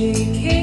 She came.